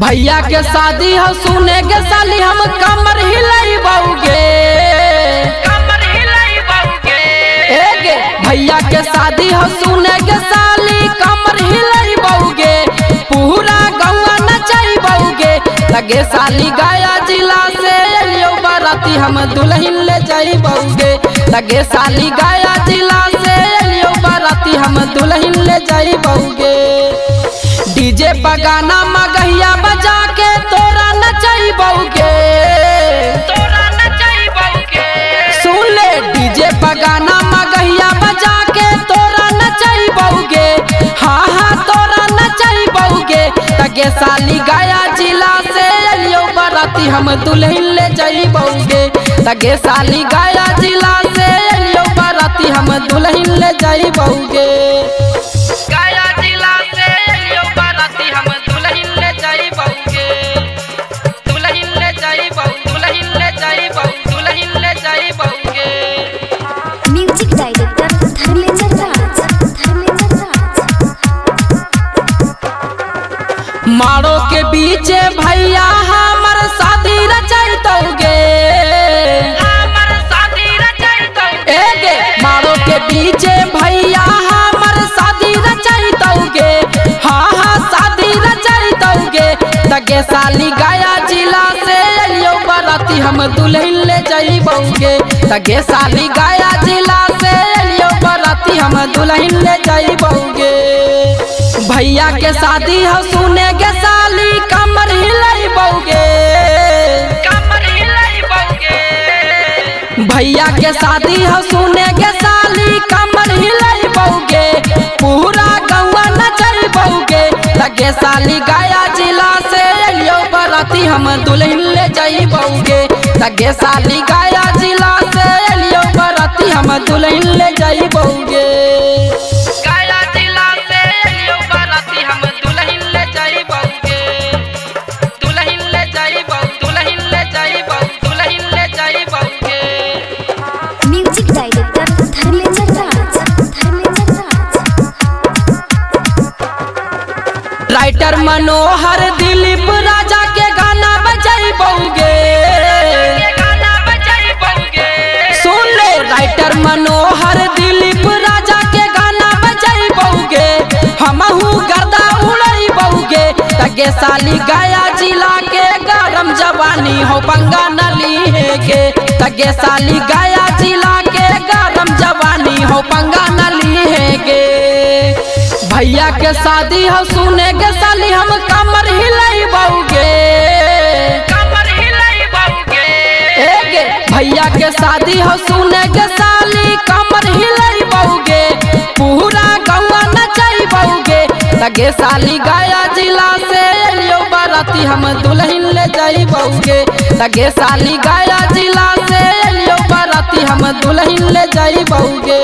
भैया के शादी हो सुने के साली हम कमर हिलाई बउगे। कमर हिलाई बउगे। एगे भैया के शादी हो सुने के साली कमर हिलाई बउगे। पूरा गौवा नचाई बउगे। लगे साली गाया जिला से एलियो बाराती हम दुल्हन ले जाई बउगे। लगे साली गाया जिला से एलियो बाराती हम दुल्हन ले जाई बउगे। बगाना मगहिया बजा के तोरा नचाई बउगे। तोरा नचाई बउगे। सुन ले डीजे बगाना मगहिया बजा के तोरा नचाई बउगे। हाँ हाँ तोरा नचाई बउगे। तगे साली गाया जिला से एलियो बाराती हम दुल्हन ले जाई बउगे। तगे साली गाया जिला से एलियो बाराती हम दुल्हन ले जाई बउगे। मारो के बीचे भैया हमर शादी रचाई तौगे हमर शादी रचाई तौगे एगे मारो के बीच भैया हमर शादी रचाई तौगे हाँ हाँ शादी रचाई तौगे तगे साली गया जिला से एलियो बाराती हम दुल्हन ले जाई बउगे तगे साली गया जिला से एलियो बाराती हम दुल्हन ले जाई बउगे भैया के शादी हो सुने के साली कमर हिलाई बउगे। कमर हिलाई बउगे। भैया के शादी हो सुने के साली कमर हिलाई बउगे। पूरा गौवा नचई बउगे। लगे साली गाया जिला से एलियो बाराती हम दुल्हन ले जाई बउगे। लगे साली गाया जिला से एलियो बाराती हम दुल्हन ले जाई बउगे। राइटर मनोहर दिलीप राजा के गाना बउगे सुन ले राइटर मनोहर दिलीप राजा के गाना गर्दा साली गाया जिला के गरम जवानी, हो पंगा नली है के तगे साली गाया जिला के गरम जवानी, हो पंगा नली है के भैया के शादी हो सुने के साली हम कमर हिलाई बउगे। भैया के शादी हो सुने के साली कमर हिलाई बउगे। पूरा गौवा नचाई बउगे। लगे साली गाया जिला से एलियो बाराती हम दुल्हन ले जाई बउगे। लगे साली गया जिला से एलियो बाराती हम दुल्हन ले जाई बउगे।